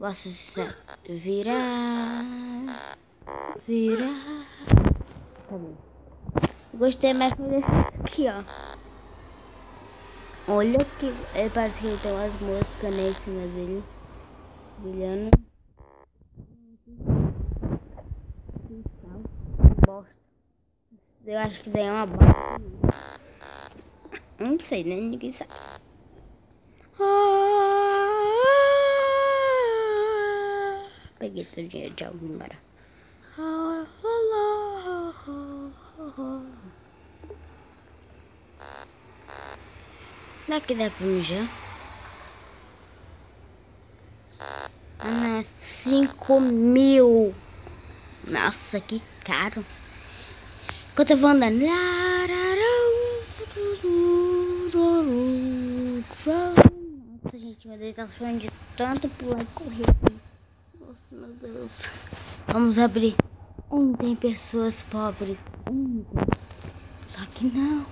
Vosso virar. Tá bom. Gostei mais desse aqui, ó. Olha que é, parece que ele tem umas moscas né, em cima dele. Brilhando. Bosta. Eu acho que daí é uma bosta. Não sei, né? Ninguém sabe. Peguei o dinheiro de. Será que dá pra mijar? Ah, cinco mil. Nossa, que caro. Enquanto eu vou andando. Nossa, gente, meu Deus, tá falando de tanto pular e correr. Nossa, meu Deus. Vamos abrir. Onde tem pessoas pobres? Só que não.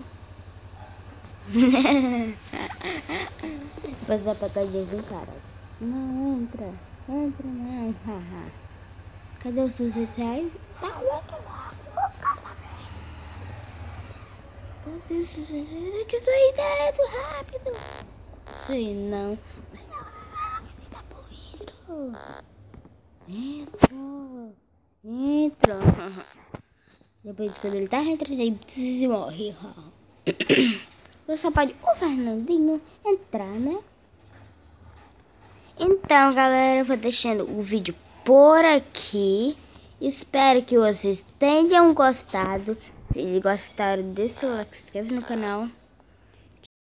Fazer a patadinha de um cara. Não entra. Entra não. Cadê os 200 reais? Tá outro lado. Cadê os 200 reais? Eu te dou dentro, rápido. Sei não. Tá poluindo. Entra. Entra. Depois quando ele tá entrando, ele morre. Só pode o Fernandinho entrar, né? Então, galera, eu vou deixando o vídeo por aqui. Espero que vocês tenham gostado. Se gostaram, deixa o like, se inscreve no canal.